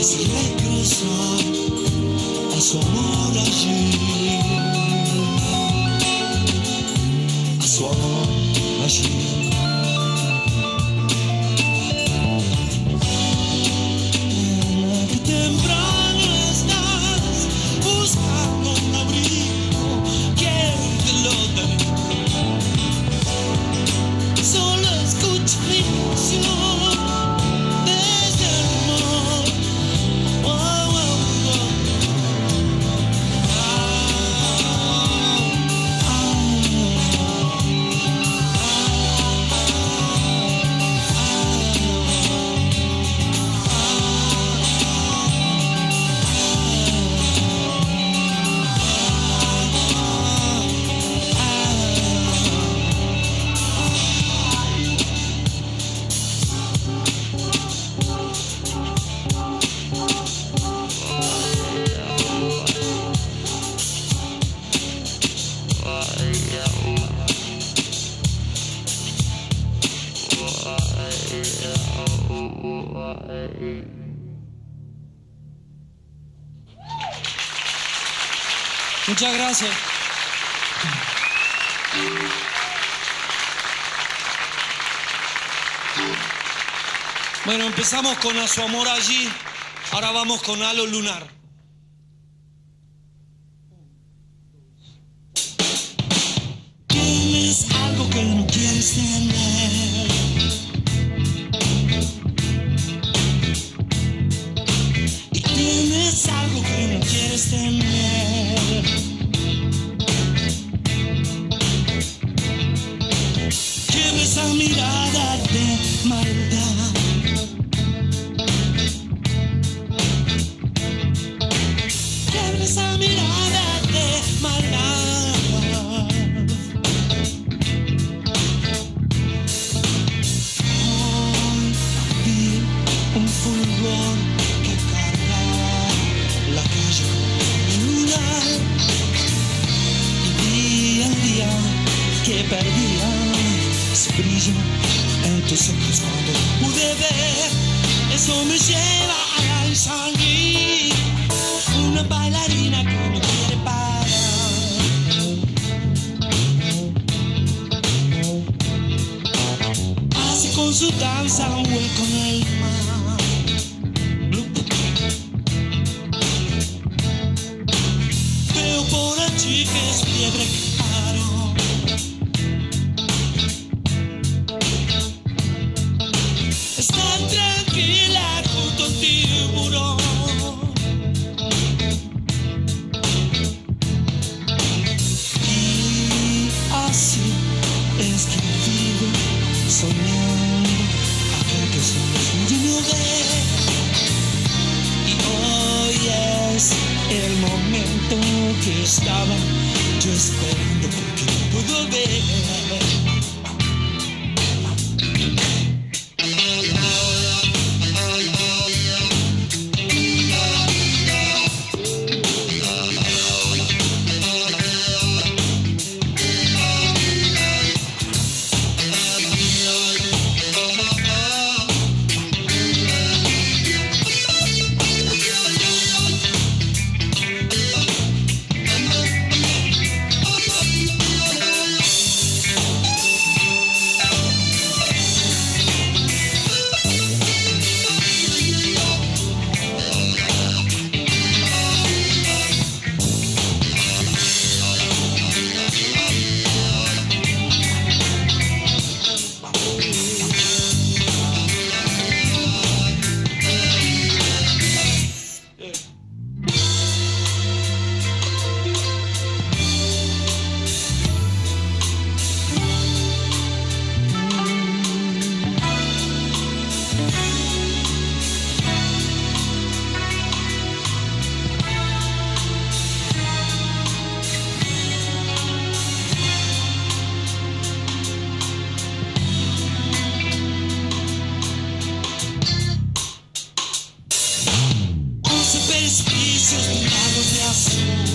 que se regressar a sua hora de a sua hora de Muchas gracias. Bueno, empezamos con A su amor allí, ahora vamos con Halo Lunar. algo que no quieres tener. Allí que seus pingados de açúcar.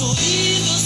sorrindo